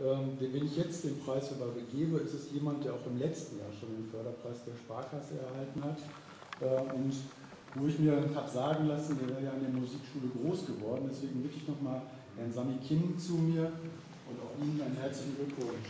Ähm, wenn ich jetzt den Preis übergebe, ist es jemand, der auch im letzten Jahr schon den Förderpreis der Sparkasse erhalten hat. Äh, und wo ich mir habe sagen lassen, der wäre ja an der Musikschule groß geworden. Deswegen bitte ich nochmal Herrn Sami Kim zu mir und auch Ihnen einen herzlichen Glückwunsch.